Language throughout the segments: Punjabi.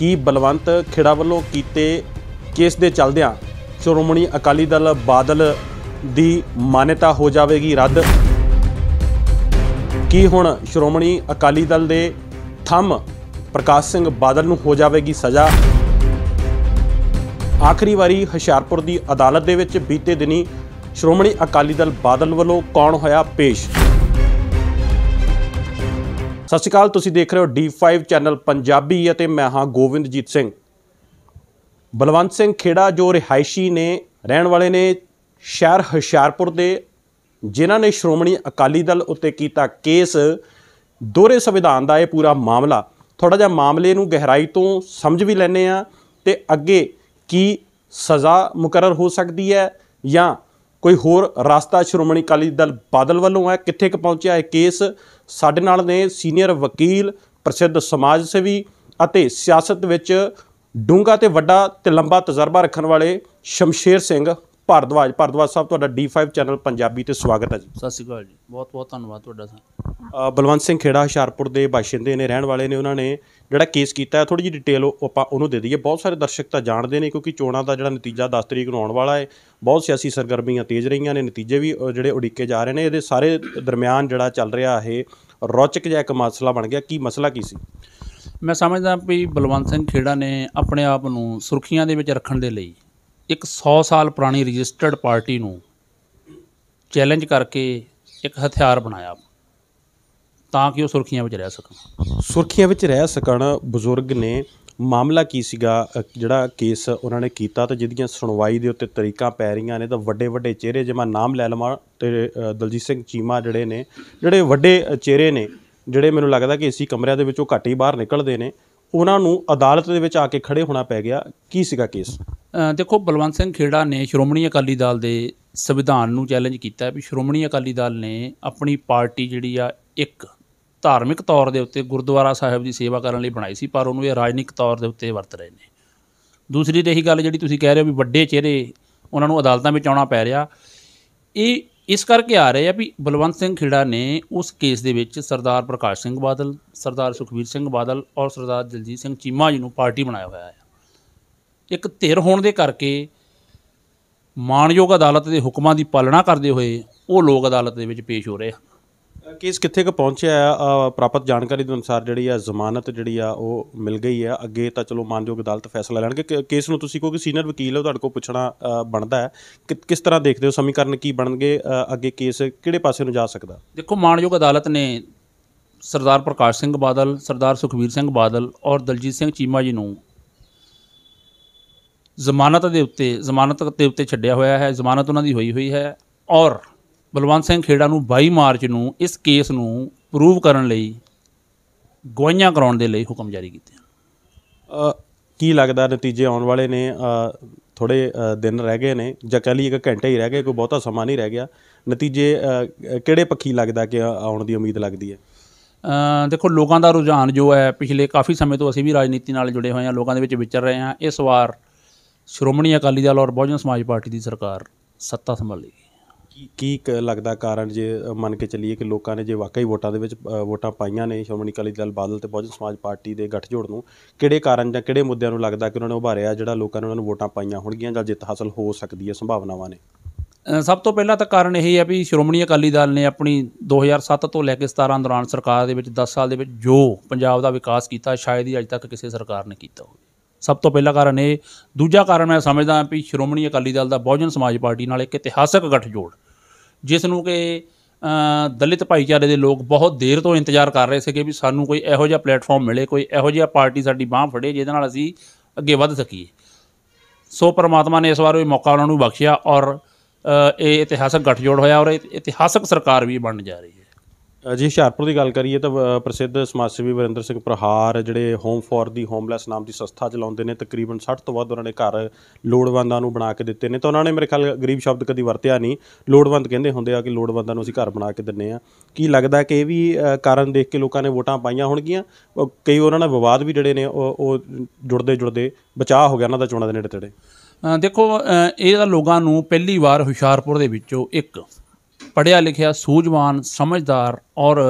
ਕੀ ਬਲਵੰਤ ਖੇੜਾ ਵੱਲੋਂ ਕੀਤੇ ਕੇਸ ਦੇ ਚੱਲਦਿਆਂ ਸ਼੍ਰੋਮਣੀ ਅਕਾਲੀ ਦਲ ਬਾਦਲ ਦੀ ਮਾਨਤਾ ਹੋ ਜਾਵੇਗੀ ਰੱਦ। ਕੀ ਹੁਣ ਸ਼੍ਰੋਮਣੀ ਅਕਾਲੀ ਦਲ ਦੇ ਥੰਮ ਪ੍ਰਕਾਸ਼ ਸਿੰਘ ਬਾਦਲ ਨੂੰ ਹੋ ਜਾਵੇਗੀ ਸਜ਼ਾ? ਆਖਰੀ ਵਾਰੀ ਹੁਸ਼ਿਆਰਪੁਰ ਦੀ ਅਦਾਲਤ ਦੇ ਵਿੱਚ ਬੀਤੇ ਦਿਨੀ ਸ਼੍ਰੋਮਣੀ ਅਕਾਲੀ ਦਲ ਬਾਦਲ ਵੱਲੋਂ ਕੌਣ ਹੋਇਆ ਪੇਸ਼? ਸਤਿ ਸ਼੍ਰੀ ਅਕਾਲ, ਤੁਸੀਂ ਦੇਖ ਰਹੇ ਹੋ D5 ਚੈਨਲ ਪੰਜਾਬੀ ਅਤੇ ਮੈਂ ਹਾਂ ਗੋਬਿੰਦਜੀਤ ਸਿੰਘ। ਬਲਵੰਤ ਸਿੰਘ ਖੇੜਾ, ਜੋ ਰਿਹਾਇਸ਼ੀ ਨੇ, ਰਹਿਣ ਵਾਲੇ ਨੇ ਸ਼ਹਿਰ ਹੁਸ਼ਿਆਰਪੁਰ ਦੇ, ਜਿਨ੍ਹਾਂ ਨੇ ਸ਼੍ਰੋਮਣੀ ਅਕਾਲੀ ਦਲ ਉੱਤੇ ਕੀਤਾ ਕੇਸ, ਦੋਹਰੇ ਸੰਵਿਧਾਨ ਦਾ ਇਹ ਪੂਰਾ ਮਾਮਲਾ। ਥੋੜਾ ਜਿਹਾ ਮਾਮਲੇ ਨੂੰ ਗਹਿਰਾਈ ਤੋਂ ਸਮਝ ਵੀ ਲੈਣੇ ਆ ਤੇ ਅੱਗੇ ਕੀ ਸਜ਼ਾ ਮੁਕਰਰ ਹੋ ਸਕਦੀ ਹੈ ਜਾਂ ਕੋਈ ਹੋਰ ਰਸਤਾ ਸ਼੍ਰੋਮਣੀ ਅਕਾਲੀ ਦਲ ਬਾਦਲ ਵੱਲੋਂ ਹੈ? ਕਿੱਥੇ ਕੁ ਪਹੁੰਚਿਆ ਇਹ ਕੇਸ? ਸਾਡੇ ਨਾਲ ਨੇ ਸੀਨੀਅਰ ਵਕੀਲ, ਪ੍ਰਸਿੱਧ ਸਮਾਜ ਸੇਵੀ ਅਤੇ ਸਿਆਸਤ ਵਿੱਚ ਡੂੰਘਾ ਤੇ ਵੱਡਾ ਤੇ ਲੰਬਾ ਤਜਰਬਾ ਰੱਖਣ ਵਾਲੇ ਸ਼ਮਸ਼ੇਰ ਸਿੰਘ। ਭਾਰਦਵਾਜ ਭਾਰਦਵਾਜ ਸਾਹਿਬ ਤੁਹਾਡਾ D5 ਚੈਨਲ ਪੰਜਾਬੀ ਤੇ ਸਵਾਗਤ ਹੈ ਜੀ। ਸਤਿ ਸ਼੍ਰੀ ਅਕਾਲ ਜੀ। ਬਹੁਤ ਬਹੁਤ ਧੰਨਵਾਦ ਤੁਹਾਡਾ ਸਰ। ਬਲਵੰਤ ਸਿੰਘ ਖੇੜਾ ਹੁਸ਼ਿਆਰਪੁਰ ਦੇ ਬਾਸ਼ਿੰਦੇ ਨੇ ਰਹਿਣ ਵਾਲੇ ਨੇ ਉਹਨਾਂ ਨੇ ਜਿਹੜਾ ਕੇਸ ਕੀਤਾ ਹੈ ਥੋੜੀ ਜਿਹੀ ਡਿਟੇਲ ਆਪਾਂ ਉਹਨੂੰ ਦੇ ਦਈਏ। ਬਹੁਤ ਸਾਰੇ ਦਰਸ਼ਕ ਤਾਂ ਜਾਣਦੇ ਨੇ ਕਿਉਂਕਿ ਚੋਣਾਂ ਦਾ ਜਿਹੜਾ ਨਤੀਜਾ 10 ਤਰੀਕ ਨੂੰ ਆਉਣ ਵਾਲਾ ਹੈ ਬਹੁਤ ਸਿਆਸੀ ਸਰਗਰਮੀਆਂ ਤੇਜ਼ ਰਹੀਆਂ ਨੇ ਨਤੀਜੇ ਵੀ ਜਿਹੜੇ ਉਡੀਕੇ ਜਾ ਰਹੇ ਨੇ। ਇਹਦੇ ਸਾਰੇ ਦਰਮਿਆਨ ਜਿਹੜਾ ਚੱਲ ਰਿਹਾ ਇਹ ਰੌਚਕ ਜਿਹਾ ਇੱਕ ਮਸਲਾ ਬਣ ਗਿਆ। ਕੀ ਮਸਲਾ ਕੀ ਸੀ? ਮੈਂ ਸਮਝਦਾ ਵੀ ਬਲਵੰਤ ਸਿੰਘ ਖੇੜਾ ਨੇ ਆਪਣੇ ਆਪ ਨੂੰ ਸੁਰਖੀਆਂ ਦੇ ਵਿੱਚ ਰੱਖਣ ਦੇ ਲਈ ਇੱਕ 100 ਸਾਲ ਪੁਰਾਣੀ ਰਜਿਸਟਰਡ ਪਾਰਟੀ ਨੂੰ ਚੈਲੰਜ ਕਰਕੇ ਇੱਕ ਹਥਿਆਰ ਬਣਾਇਆ। ਤਾਂ ਕਿ ਉਹ ਸੁਰਖੀਆਂ ਵਿੱਚ ਰਹਿ ਸਕਣ। ਸੁਰਖੀਆਂ ਵਿੱਚ ਰਹਿ ਸਕਣ ਬਜ਼ੁਰਗ ਨੇ ਮਾਮਲਾ ਕੀ ਸੀਗਾ? ਜਿਹੜਾ ਕੇਸ ਉਹਨਾਂ ਨੇ ਕੀਤਾ ਤੇ ਜਿਹਦੀਆਂ ਸੁਣਵਾਈ ਦੇ ਉੱਤੇ ਤਰੀਕਾਂ ਪੈ ਰਹੀਆਂ ਨੇ, ਤਾਂ ਵੱਡੇ ਵੱਡੇ ਚਿਹਰੇ, ਜੇ ਮੈਂ ਨਾਮ ਲੈ ਲਵਾਂ ਤੇ ਦਲਜੀਤ ਸਿੰਘ ਚੀਮਾ ਜਿਹੜੇ ਨੇ, ਜਿਹੜੇ ਵੱਡੇ ਚਿਹਰੇ ਨੇ, ਜਿਹੜੇ ਮੈਨੂੰ ਲੱਗਦਾ ਕਿ ਇਸੀ ਕਮਰਿਆਂ ਦੇ ਵਿੱਚੋਂ ਘੱਟ ਹੀ ਬਾਹਰ ਨਿਕਲਦੇ ਨੇ ਉਹਨਾਂ ਨੂੰ ਅਦਾਲਤ ਦੇ ਵਿੱਚ ਆ ਕੇ ਖੜੇ ਹੋਣਾ ਪੈ ਗਿਆ। ਕੀ ਸੀਗਾ ਕੇਸ? ਦੇਖੋ, ਬਲਵੰਤ ਸਿੰਘ ਖੇੜਾ ਨੇ ਸ਼੍ਰੋਮਣੀ ਅਕਾਲੀ ਦਲ ਦੇ ਸੰਵਿਧਾਨ ਨੂੰ ਚੈਲੰਜ ਕੀਤਾ ਵੀ ਸ਼੍ਰੋਮਣੀ ਅਕਾਲੀ ਦਲ ਨੇ ਆਪਣੀ ਪਾਰਟੀ ਜਿਹੜੀ ਆ, ਇੱਕ ਧਾਰਮਿਕ ਤੌਰ ਦੇ ਉੱਤੇ ਗੁਰਦੁਆਰਾ ਸਾਹਿਬ ਦੀ ਸੇਵਾ ਕਰਨ ਲਈ ਬਣਾਈ ਸੀ, ਪਰ ਉਹਨੂੰ ਇਹ ਰਾਜਨੀਤਿਕ ਤੌਰ ਦੇ ਉੱਤੇ ਵਰਤ ਰਹੇ ਨੇ। ਦੂਸਰੀ ਰਹੀ ਗੱਲ ਜਿਹੜੀ ਤੁਸੀਂ ਕਹਿ ਰਹੇ ਹੋ ਵੀ ਵੱਡੇ ਚਿਹਰੇ ਉਹਨਾਂ ਨੂੰ ਅਦਾਲਤਾਂ ਵਿੱਚ ਆਉਣਾ ਪੈ ਰਿਹਾ। ਇਹ ਇਸ ਕਰਕੇ ਆ ਰਹੇ ਆ ਵੀ ਬਲਵੰਤ ਸਿੰਘ ਖੇੜਾ ਨੇ ਉਸ ਕੇਸ ਦੇ ਵਿੱਚ ਸਰਦਾਰ ਪ੍ਰਕਾਸ਼ ਸਿੰਘ ਬਾਦਲ, ਸਰਦਾਰ ਸੁਖਬੀਰ ਸਿੰਘ ਬਾਦਲ ਔਰ ਸਰਦਾਰ ਦਲਜੀਤ ਸਿੰਘ ਚੀਮਾ ਜੀ ਨੂੰ ਪਾਰਟੀ ਬਣਾਇਆ ਹੋਇਆ ਹੈ। ਇੱਕ ਧਿਰ ਹੋਣ ਦੇ ਕਰਕੇ ਮਾਣਯੋਗ ਅਦਾਲਤ ਦੇ ਹੁਕਮਾਂ ਦੀ ਪਾਲਣਾ ਕਰਦੇ ਹੋਏ ਉਹ ਲੋਕ ਅਦਾਲਤ ਦੇ ਵਿੱਚ ਪੇਸ਼ ਹੋ ਰਹੇ ਹਨ। ਕੇਸ ਕਿੱਥੇ ਕੁ ਪਹੁੰਚਿਆ ਆ ਪ੍ਰਾਪਤ ਜਾਣਕਾਰੀ ਦੇ ਅਨੁਸਾਰ ਜਿਹੜੀ ਆ ਜ਼ਮਾਨਤ ਜਿਹੜੀ ਆ ਉਹ ਮਿਲ ਗਈ ਆ ਅੱਗੇ ਤਾਂ ਚਲੋ ਮਾਨਯੋਗ ਅਦਾਲਤ ਫੈਸਲਾ ਲੈਣਗੇ। ਕੇਸ ਨੂੰ ਤੁਸੀਂ ਕਿਉਂਕਿ ਸੀਨੀਅਰ ਵਕੀਲ ਹੋ ਤੁਹਾਡੇ ਕੋਲ ਪੁੱਛਣਾ ਬਣਦਾ ਹੈ। ਕਿ, ਕਿਸ ਤਰ੍ਹਾਂ ਦੇਖਦੇ ਹੋ? ਸਮੀਕਰਨ ਕੀ ਬਣਨਗੇ? ਅੱਗੇ ਕੇਸ ਕਿਹੜੇ ਪਾਸੇ ਨੂੰ ਜਾ ਸਕਦਾ? ਦੇਖੋ ਮਾਣਯੋਗ ਅਦਾਲਤ ਨੇ ਸਰਦਾਰ ਪ੍ਰਕਾਸ਼ ਸਿੰਘ ਬਾਦਲ, ਸਰਦਾਰ ਸੁਖਬੀਰ ਸਿੰਘ ਬਾਦਲ ਔਰ ਦਲਜੀਤ ਸਿੰਘ ਚੀਮਾ ਜੀ ਨੂੰ ਜ਼ਮਾਨਤ ਦੇ ਉੱਤੇ, ਜ਼ਮਾਨਤ ਦੇ ਉੱਤੇ ਛੱਡਿਆ ਹੋਇਆ ਹੈ। ਜ਼ਮਾਨਤ ਉਹਨਾਂ ਦੀ ਹੋਈ ਹੋਈ ਹੈ ਔਰ ਬਲਵੰਤ ਸਿੰਘ ਖੇੜਾ ਨੂੰ 22 ਮਾਰਚ ਨੂੰ ਇਸ ਕੇਸ ਨੂੰ ਪ੍ਰੂਵ ਕਰਨ ਲਈ ਗਵਾਹੀਆਂ ਕਰਾਉਣ ਦੇ ਲਈ ਹੁਕਮ ਜਾਰੀ ਕੀਤੇ ਹਨ। ਕੀ ਲੱਗਦਾ ਨਤੀਜੇ ਆਉਣ ਵਾਲੇ ਨੇ? ਥੋੜੇ ਦਿਨ ਰਹਿ ਗਏ ਨੇ ਜਾਂ ਕਹਿ ਲਈਏ ਕਿ ਘੰਟੇ ਹੀ ਰਹਿ ਗਏ ਕੋਈ ਬਹੁਤਾ ਸਮਾਂ ਨਹੀਂ ਰਹਿ ਗਿਆ। ਨਤੀਜੇ ਕਿਹੜੇ ਪੱਖੀ ਲੱਗਦਾ ਕਿ ਆਉਣ ਦੀ ਉਮੀਦ ਲੱਗਦੀ ਹੈ? ਦੇਖੋ ਲੋਕਾਂ ਦਾ ਰੁਝਾਨ ਜੋ ਹੈ ਪਿਛਲੇ ਕਾਫੀ ਸਮੇਂ ਤੋਂ ਅਸੀਂ ਵੀ ਰਾਜਨੀਤੀ ਨਾਲ ਜੁੜੇ ਹੋਏ ਹਾਂ ਲੋਕਾਂ ਦੇ ਵਿੱਚ ਵਿਚਰ ਰਹੇ ਹਾਂ। ਇਸ ਵਾਰ ਸ਼੍ਰੋਮਣੀ ਅਕਾਲੀ ਦਲ ਔਰ ਬਹੁਜਨ ਸਮਾਜ ਪਾਰਟੀ ਦੀ ਸਰਕਾਰ ਸੱਤਾ ਸੰਭਾਲੇਗੀ। ਕੀ ਕੀ ਕ- ਲੱਗਦਾ ਕਾਰਨ ਜੇ ਮੰਨ ਕੇ ਚੱਲੀਏ ਕਿ ਲੋਕਾਂ ਨੇ ਜੇ ਵਾਕਈ ਵੋਟਾਂ ਦੇ ਵਿੱਚ ਵੋਟਾਂ ਪਾਈਆਂ ਨੇ, ਸ਼੍ਰੋਮਣੀ ਅਕਾਲੀ ਦਲ, ਬਾਦਲ ਤੇ ਬਹੁਜਨ ਸਮਾਜ ਪਾਰਟੀ ਦੇ ਗੱਠਜੋੜ ਨੂੰ, ਕਿਹੜੇ ਕਾਰਨ ਜਾਂ ਕਿਹੜੇ ਮੁੱਦਿਆਂ ਨੂੰ ਲੱਗਦਾ ਕਿ ਉਹਨਾਂ ਨੇ ਉਭਾਰਿਆ ਜਿਹੜਾ ਲੋਕਾਂ ਨੇ ਉਹਨਾਂ ਨੂੰ ਵੋਟਾਂ ਪਾਈਆਂ ਹੋਣਗੀਆਂ ਜਾਂ ਜਿੱਤ ਹਾਸਲ ਹੋ ਸਕਦੀ ਹੈ ਸੰਭਾਵਨਾਵਾਂ ਨੇ? ਸਭ ਤੋਂ ਪਹਿਲਾਂ ਤਾਂ ਕਾਰਨ ਇਹ ਹੈ ਵੀ ਸ਼੍ਰੋਮਣੀ ਅਕਾਲੀ ਦਲ ਨੇ ਆਪਣੀ 2007 ਤੋਂ ਲੈ ਕੇ 17 ਦੌਰਾਨ ਸਰਕਾਰ ਦੇ ਵਿੱਚ 10 ਸਾਲ ਦੇ ਵਿੱਚ ਜੋ ਪੰਜਾਬ ਦਾ ਵਿਕਾਸ ਕੀਤਾ, ਸ਼ਾਇਦ ਹੀ ਅੱਜ ਤੱਕ ਕਿਸੇ ਸਰਕਾਰ ਨੇ ਕੀਤਾ ਹੋਵੇ। ਸਭ ਤੋਂ ਪਹਿਲਾ ਕਾਰਨ ਇਹ, ਦੂਜਾ ਕਾਰਨ ਮੈਂ ਸਮਝਦਾ ਵੀ ਸ਼੍ਰੋਮਣੀ ਅਕਾਲੀ ਦਲ ਦਾ ਬਹੁਜਨ ਸਮਾਜ ਪਾਰਟੀ ਨਾਲ ਇੱਕ ਇਤਿਹਾਸਕ ਗੱਠਜੋੜ ਜਿਸ ਨੂੰ ਕਿ ਦਲਿਤ ਭਾਈਚਾਰੇ ਦੇ ਲੋਕ ਬਹੁਤ ਦੇਰ ਤੋਂ ਇੰਤਜ਼ਾਰ ਕਰ ਰਹੇ ਸੀਗੇ ਵੀ ਸਾਨੂੰ ਕੋਈ ਇਹੋ ਜਿਹਾ ਪਲੇਟਫਾਰਮ ਮਿਲੇ, ਕੋਈ ਇਹੋ ਜਿਹਾ ਪਾਰਟੀ ਸਾਡੀ ਬਾਹ ਫੜੇ ਜਿਹਦੇ ਨਾਲ ਅਸੀਂ ਅੱਗੇ ਵੱਧ ਸਕੀਏ। ਸੋ ਪਰਮਾਤਮਾ ਨੇ ਇਸ ਵਾਰ ਉਹ ਮੌਕਾ ਉਹਨਾਂ ਨੂੰ ਬਖਸ਼ਿਆ ਔਰ ਇਹ ਇਤਿਹਾਸਕ ਗੱਠਜੋੜ ਹੋਇਆ ਔਰ ਇਹ ਇਤਿਹਾਸਕ ਸਰਕਾਰ ਵੀ ਬਣ ਜਾ ਰਹੀ ਹੈ। ਜੇ ਹੁਸ਼ਿਆਰਪੁਰ ਦੀ ਗੱਲ ਕਰੀਏ ਤਾਂ ਅ, ਪ੍ਰਸਿੱਧ ਸਮਾਜ ਸੇਵੀ ਵਰਿੰਦਰ ਸਿੰਘ ਪ੍ਰਹਾਰ ਜਿਹੜੇ ਹੋਮ ਫॉर ਦੀ ਹੋਮਲੈਸ ਨਾਮ ਦੀ ਸੰਸਥਾ ਚਲਾਉਂਦੇ ਨੇ ਤਕਰੀਬਨ 60 ਤੋਂ ਵੱਧ ਉਹਨਾਂ ਨੇ ਘਰ ਲੋੜਵੰਦਾਂ ਨੂੰ ਬਣਾ ਕੇ ਦਿੱਤੇ ਨੇ। ਤਾਂ ਉਹਨਾਂ ਨੇ ਮੇਰੇ ਖਿਆਲ ਗਰੀਬ ਸ਼ਬਦ ਕਦੀ ਵਰਤਿਆ ਨਹੀਂ। ਲੋੜਵੰਦ ਕਹਿੰਦੇ ਹੁੰਦੇ ਆ ਕਿ ਲੋੜਵੰਦਾਂ ਨੂੰ ਅਸੀਂ ਘਰ ਬਣਾ ਕੇ ਦਿੰਨੇ ਆ। ਕੀ ਲੱਗਦਾ ਕਿ ਇਹ ਵੀ ਕਾਰਨ ਦੇਖ ਕੇ ਲੋਕਾਂ ਨੇ ਵੋਟਾਂ ਪਾਈਆਂ ਹੋਣਗੀਆਂ? ਉਹ ਕਈ ਉਹਨਾਂ ਨਾਲ ਵਿਵਾਦ ਵੀ ਜਿਹੜੇ ਨੇ ਉਹ ਉਹ ਜੁੜਦੇ ਜੁੜਦੇ ਬਚਾਅ ਹੋ ਗਿਆ ਉਹਨਾਂ ਦਾ ਚੋਣਾਂ ਦੇ ਨੇੜੇ ਤੇੜੇ। ਦੇਖੋ ਇਹ ਤਾਂ ਲੋਕਾਂ ਨੂੰ ਪਹਿਲੀ ਵਾਰ ਹੁਸ਼ਿਆਰਪੁਰ ਦੇ ਵਿੱਚੋਂ ਇੱਕ ਪੜ੍ਹਿਆ ਲਿਖਿਆ, ਸੂਝਵਾਨ, ਸਮਝਦਾਰ ਔਰ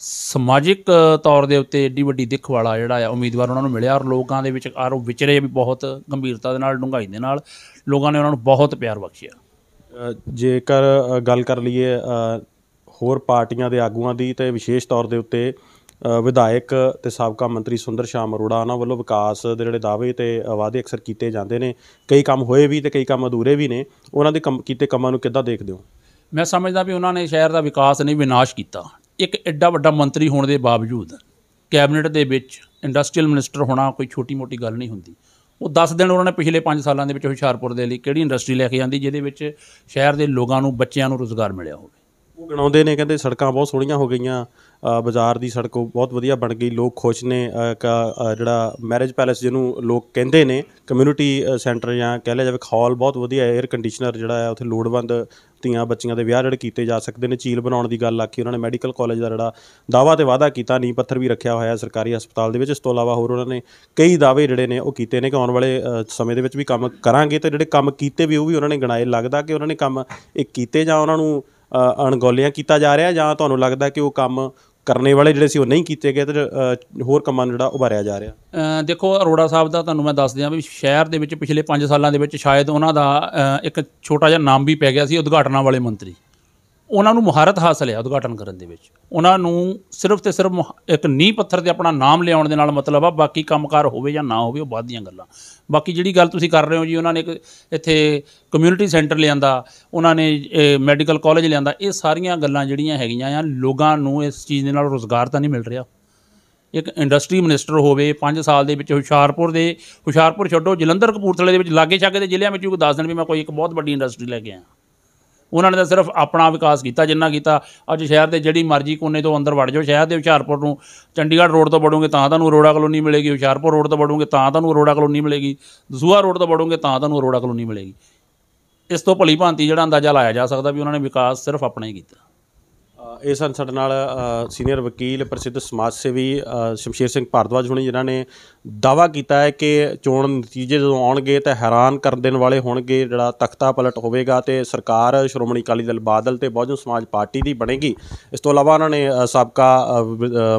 ਸਮਾਜਿਕ ਤੌਰ ਦੇ ਉੱਤੇ ਏਡੀ ਵੱਡੀ ਦਿੱਖ ਵਾਲਾ ਜਿਹੜਾ ਆ ਉਮੀਦਵਾਰ ਉਹਨਾਂ ਨੂੰ ਮਿਲਿਆ ਔਰ ਲੋਕਾਂ ਦੇ ਵਿੱਚ ਆਰ ਉਹ ਵਿਚਰੇ ਵੀ ਬਹੁਤ ਗੰਭੀਰਤਾ ਦੇ ਨਾਲ, ਡੂੰਘਾਈ ਦੇ ਨਾਲ ਲੋਕਾਂ ਨੇ ਉਹਨਾਂ ਨੂੰ ਬਹੁਤ ਪਿਆਰ ਬਖਸ਼ਿਆ। ਜੇਕਰ ਗੱਲ ਕਰ ਲਈਏ ਹੋਰ ਪਾਰਟੀਆਂ ਦੇ ਆਗੂਆਂ ਦੀ ਤੇ ਵਿਸ਼ੇਸ਼ ਤੌਰ ਦੇ ਉੱਤੇ ਵਿਧਾਇਕ ਤੇ ਸਾਬਕਾ ਮੰਤਰੀ ਸੁੰਦਰ ਸ਼ਾਮ ਅਰੋੜਾ ਉਹਨਾਂ ਵੱਲੋਂ ਵਿਕਾਸ ਦੇ ਜਿਹੜੇ ਦਾਅਵੇ ਤੇ ਵਾਅਦੇ ਅਕਸਰ ਕੀਤੇ ਜਾਂਦੇ ਨੇ। ਕਈ ਕੰਮ ਹੋਏ ਵੀ ਤੇ ਕਈ ਕੰਮ ਅਧੂਰੇ ਵੀ ਨੇ। ਉਹਨਾਂ ਦੇ ਕੰਮ, ਕੀਤੇ ਕੰਮਾਂ ਨੂੰ ਕਿੱਦਾਂ ਦੇਖਦੇ ਹੋ? ਮੈਂ ਸਮਝਦਾ ਵੀ ਉਹਨਾਂ ਨੇ ਸ਼ਹਿਰ ਦਾ ਵਿਕਾਸ ਨਹੀਂ, ਵਿਨਾਸ਼ ਕੀਤਾ। ਇੱਕ ਐਡਾ ਵੱਡਾ ਮੰਤਰੀ ਹੋਣ ਦੇ ਬਾਵਜੂਦ ਕੈਬਨਿਟ ਦੇ ਵਿੱਚ ਇੰਡਸਟਰੀਅਲ ਮਿਨਿਸਟਰ ਹੋਣਾ ਕੋਈ ਛੋਟੀ-ਮੋਟੀ ਗੱਲ ਨਹੀਂ ਹੁੰਦੀ। ਉਹ 10 ਦਿਨ ਉਹਨਾਂ ਨੇ ਪਿਛਲੇ 5 ਸਾਲਾਂ ਦੇ ਵਿੱਚ ਹੁਸ਼ਿਆਰਪੁਰ ਦੇ ਲਈ ਕਿਹੜੀ ਇੰਡਸਟਰੀ ਲੈ ਕੇ ਜਾਂਦੀ, ਜਿਹਦੇ ਵਿੱਚ ਸ਼ਹਿਰ ਦੇ ਲੋਕਾਂ ਨੂੰ, ਬੱਚਿਆਂ ਨੂੰ ਰੋਜ਼ਗਾਰ ਮਿਲਿਆ ਹੋਵੇ। ਉਹ ਗਣਾਉਂਦੇ ਨੇ, ਕਹਿੰਦੇ ਸੜਕਾਂ ਬਹੁਤ ਸੋਹਣੀਆਂ ਹੋ ਗਈਆਂ ਬਾਜ਼ਾਰ ਦੀ ਸੜਕ ਬਹੁਤ ਵਧੀਆ ਬਣ ਗਈ, ਲੋਕ ਖੁਸ਼ ਨੇ ਕ- ਜਿਹੜਾ ਮੈਰਿਜ ਪੈਲੇਸ ਜਿਹਨੂੰ ਲੋਕ ਕਹਿੰਦੇ ਨੇ, ਕਮਿਊਨਿਟੀ ਸੈਂਟਰ ਜਾਂ ਕਹਿ ਲਿਆ ਜਾਵੇ ਹਾਲ ਬਹੁਤ ਵਧੀਆ 에ਅਰ ਕੰਡੀਸ਼ਨਰ ਜਿਹੜਾ ਹੈ, ਉੱਥੇ ਲੋੜਵੰਦ ਧੀਆਂ ਬੱਚੀਆਂ ਦੇ ਵਿਆਹ ਜਿਹੜੇ ਕੀਤੇ ਜਾ ਸਕਦੇ ਨੇ, ਝੀਲ ਬਣਾਉਣ ਦੀ ਗੱਲ ਆਖੀ, ਉਹਨਾਂ ਨੇ ਮੈਡੀਕਲ ਕਾਲਜ ਦਾ ਜਿਹੜਾ ਦਾਵਾ ਤੇ ਵਾਅਦਾ ਕੀਤਾ, ਨੀਂਹ ਪੱਥਰ ਵੀ ਰੱਖਿਆ ਹੋਇਆ ਸਰਕਾਰੀ ਹਸਪਤਾਲ ਦੇ ਵਿੱਚ, ਇਸ ਤੋਂ ਇਲਾਵਾ ਹੋਰ ਉਹਨਾਂ ਨੇ ਕਈ ਦਾਅਵੇ ਜਿਹੜੇ ਨੇ ਉਹ ਕੀਤੇ ਨੇ ਕਿ ਆਉਣ ਵਾਲੇ ਸਮੇਂ ਦੇ ਵਿੱਚ ਵੀ ਕੰਮ ਕਰਾਂਗੇ ਤੇ ਜਿਹੜੇ ਕੰਮ ਕੀਤੇ ਵੀ ਉਹ ਵੀ ਉਹਨਾਂ ਨੇ ਗਣਾਏ, ਲੱਗਦਾ ਕਿ ਉਹਨਾਂ ਨੇ ਕੰਮ ਇਹ ਕੀਤੇ ਜਾਂ ਉਹਨਾਂ ਨੂੰ ਅਣਗੌਲੀਆਂ ਕੀਤਾ ਜਾ ਰਿਹਾ ਜਾਂ ਤੁਹਾਨੂੰ ਲੱਗਦਾ ਕਿ ਉਹ ਕੰਮ ਕਰਨੇ ਵਾਲੇ ਜਿਹੜੇ ਸੀ ਉਹ ਨਹੀਂ ਕੀਤੇ ਗਏ ਤੇ ਹੋਰ ਕੰਮਾਂ ਨੂੰ ਜਿਹੜਾ ਉਭਾਰਿਆ ਜਾ ਰਿਹਾ? ਦੇਖੋ, ਅਰੋੜਾ ਸਾਹਿਬ ਦਾ ਤੁਹਾਨੂੰ ਮੈਂ ਦੱਸ ਦਿਆਂ ਵੀ ਸ਼ਹਿਰ ਦੇ ਵਿੱਚ ਪਿਛਲੇ 5 ਸਾਲਾਂ ਦੇ ਵਿੱਚ ਸ਼ਾਇਦ ਉਹਨਾਂ ਦਾ ਇੱਕ ਛੋਟਾ ਜਿਹਾ ਨਾਮ ਵੀ ਪੈ ਗਿਆ ਸੀ, ਉਦਘਾਟਨਾਂ ਵਾਲੇ ਮੰਤਰੀ। ਉਹਨਾਂ ਨੂੰ ਮੁਹਾਰਤ ਹਾਸਲ ਹੈ ਉਦਘਾਟਨ ਕਰਨ ਦੇ ਵਿੱਚ। ਉਹਨਾਂ ਨੂੰ ਸਿਰਫ ਤੇ ਸਿਰਫ ਮੁਹ- ਇੱਕ ਨੀਂਹ ਪੱਥਰ ਤੇ ਆਪਣਾ ਨਾਮ ਲਿਆਉਣ ਦੇ ਨਾਲ ਮਤਲਬ ਆ, ਬਾਕੀ ਕੰਮਕਾਰ ਹੋਵੇ ਜਾਂ ਨਾ ਹੋਵੇ, ਉਹ ਬਾਅਦ ਦੀਆਂ ਗੱਲਾਂ। ਬਾਕੀ ਜਿਹੜੀ ਗੱਲ ਤੁਸੀਂ ਕਰ ਰਹੇ ਹੋ ਜੀ, ਉਹਨਾਂ ਨੇ ਇੱਕ ਇੱਥੇ ਕਮਿਊਨਿਟੀ ਸੈਂਟਰ ਲਿਆਂਦਾ, ਉਹਨਾਂ ਨੇ ਮੈਡੀਕਲ ਕਾਲਜ ਲਿਆਂਦਾ, ਇਹ ਸਾਰੀਆਂ ਗੱਲਾਂ ਜਿਹੜੀਆਂ ਹੈਗੀਆਂ ਆ, ਲੋਕਾਂ ਨੂੰ ਇਸ ਚੀਜ਼ ਦੇ ਨਾਲ ਰੋਜ਼ਗਾਰ ਤਾਂ ਨਹੀਂ ਮਿਲ ਰਿਹਾ। ਇੱਕ ਇੰਡਸਟਰੀ ਮਿਨਿਸਟਰ ਹੋਵੇ 5 ਸਾਲ ਦੇ ਵਿੱਚ ਹੁਸ਼ਿਆਰਪੁਰ ਦੇ, ਹੁਸ਼ਿਆਰਪੁਰ ਛੱਡੋ, ਜਲੰਧਰ ਕਪੂਰਥਲੇ ਦੇ ਵਿੱਚ ਲਾਗੇ ਛਾਗੇ ਦੇ ਜ਼ਿਲ੍ਹਿਆਂ ਵਿੱਚ ਵੀ ਦੱਸ ਦੇਣ ਵੀ ਮੈਂ ਕੋਈ ਇੱਕ ਬਹੁਤ ਵੱਡੀ ਇੰਡਸਟਰੀ ਲੈ ਕੇ ਆਇਆ। ਉਹਨਾਂ ਨੇ ਤਾਂ ਸਿਰਫ ਆਪਣਾ ਵਿਕਾਸ ਕੀਤਾ, ਜਿੰਨਾ ਕੀਤਾ। ਅੱਜ ਸ਼ਹਿਰ ਦੇ ਜਿਹੜੀ ਮਰਜ਼ੀ ਕੋਨੇ ਤੋਂ ਅੰਦਰ ਵੜ ਜਾਓ, ਸ਼ਹਿਰ ਦੇ ਹੁਸ਼ਿਆਰਪੁਰ ਨੂੰ ਚੰਡੀਗੜ੍ਹ ਰੋਡ ਤੋਂ ਵੜੋਗੇ ਤਾਂ ਤੁਹਾਨੂੰ ਅਰੋੜਾ ਕਲੋਨੀ ਮਿਲੇਗੀ, ਹੁਸ਼ਿਆਰਪੁਰ ਰੋਡ ਤੋਂ ਵੜੋਗੇ ਤਾਂ ਤੁਹਾਨੂੰ ਅਰੋੜਾ ਕਲੋਨੀ ਮਿਲੇਗੀ, ਦਸੂਹਾ ਰੋਡ ਤੋਂ ਵੜੋਗੇ ਤਾਂ ਤੁਹਾਨੂੰ ਅਰੋੜਾ ਕਲੋਨੀ ਮਿਲੇਗੀ। ਇਸ ਤੋਂ ਭਲੀ ਭਾਂਤੀ ਜਿਹੜਾ ਅੰਦਾਜ਼ਾ ਲਾਇਆ ਜਾ ਸਕਦਾ ਵੀ ਉਹਨਾਂ ਨੇ ਵਿਕਾਸ ਸਿਰਫ ਆਪਣਾ ਹੀ ਕੀਤਾ। ਇਹ ਸਨ ਸਾਡੇ ਨਾਲ ਸੀਨੀਅਰ ਵਕੀਲ ਪ੍ਰਸਿੱਧ ਸਮਾਜ ਸੇਵੀ ਅ, ਸ਼ਮਸ਼ੇਰ ਸਿੰਘ ਭਾਰਦਵਾਜ ਹੁਣੀ ਜਿਨ੍ਹਾਂ ਨੇ ਦਾਵਾ ਕੀਤਾ ਹੈ ਕਿ ਚੋਣ ਨਤੀਜੇ ਜਦੋਂ ਆਉਣਗੇ ਤਾਂ ਹੈਰਾਨ ਕਰ ਦੇਣ ਵਾਲੇ ਹੋਣਗੇ ਜਿਹੜਾ ਤਖਤਾ ਪਲਟ ਹੋਵੇਗਾ ਤੇ ਸਰਕਾਰ ਸ਼੍ਰੋਮਣੀ ਅਕਾਲੀ ਦਲ ਬਾਦਲ ਤੇ ਬਹੁਜਨ ਸਮਾਜ ਪਾਰਟੀ ਦੀ ਬਣੇਗੀ। ਇਸ ਤੋਂ ਇਲਾਵਾ ਉਹਨਾਂ ਨੇ ਸਾਬਕਾ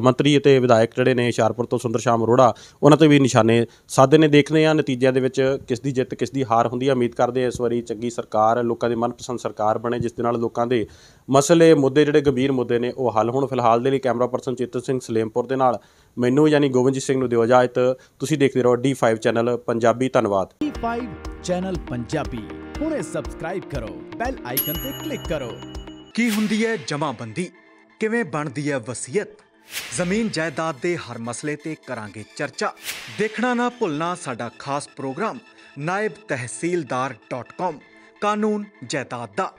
ਮੰਤਰੀ ਅਤੇ ਵਿਧਾਇਕ ਜਿਹੜੇ ਨੇ ਹੁਸ਼ਿਆਰਪੁਰ ਤੋਂ ਸੁੰਦਰ ਸ਼ਾਮ ਅਰੋੜਾ ਉਹਨਾਂ ਤੇ ਵੀ ਨਿਸ਼ਾਨੇ ਸਾਧੇ ਨੇ ਦੇਖਦੇ ਆ ਨਤੀਜਿਆਂ ਦੇ ਵਿੱਚ ਕਿਸ ਦੀ ਜਿੱਤ ਕਿਸ ਦੀ ਹਾਰ ਹੁੰਦੀ ਹੈ। ਉਮੀਦ ਕਰਦੇ ਆ ਇਸ ਵਾਰੀ ਚੰਗੀ ਸਰਕਾਰ ਲੋਕਾਂ ਦੀ ਮਨਪਸੰਦ ਸਰਕਾਰ ਬਣੇ ਜਿਸ ਦੇ ਨਾਲ ਲੋਕਾਂ ਦੇ ਮਸਲੇ ਮੁੱਦੇ ਜਿਹੜੇ ਗੰਭੀਰ ਮੁੱਦੇ ਨੇ ਉਹ ਹੱਲ ਹੋਣ। ਫਿਲਹਾਲ ਦੇ ਲਈ ਕੈਮਰਾ ਪਰਸਨ ਚੇਤਨ ਸਿੰਘ ਸਲੇਮਪੁਰ ਦੇ ਨਾਲ ਮੈਨੂੰ ਯਾਨੀ ਗੋਬਿੰਦਜੀਤ ਸਿੰਘ ਨੂੰ ਦਿਓ ਇਜਾਜ਼ਤ ਤੁਸੀਂ ਦੇਖਦੇ ਰਹੋ D5 ਚੈਨਲ ਪੰਜਾਬੀ ਧੰਨਵਾਦ। D5 ਚੈਨਲ ਪੰਜਾਬੀ ਹੁਣੇ ਸਬਸਕ੍ਰਾਈਬ ਕਰੋ ਬੈਲ ਆਈਕਨ ਤੇ ਕਲਿੱਕ ਕਰੋ। ਕੀ ਹੁੰਦੀ ਹੈ ਜਮਾਬੰਦੀ? ਕਿਵੇਂ ਬਣਦੀ ਹੈ ਵਸੀਅਤ? ਜ਼ਮੀਨ ਜਾਇਦਾਦ ਦੇ ਹਰ ਮਸਲੇ ਤੇ ਕਰਾਂਗੇ ਚਰਚਾ। ਦੇਖਣਾ ਨਾ ਭੁੱਲਣਾ ਸਾਡਾ ਖਾਸ ਪ੍ਰੋਗਰਾਮ ਨਾਇਬ ਤਹਿਸੀਲਦਾਰ.com ਕਾਨੂੰਨ ਜਾਇਦਾਦ ਦਾ।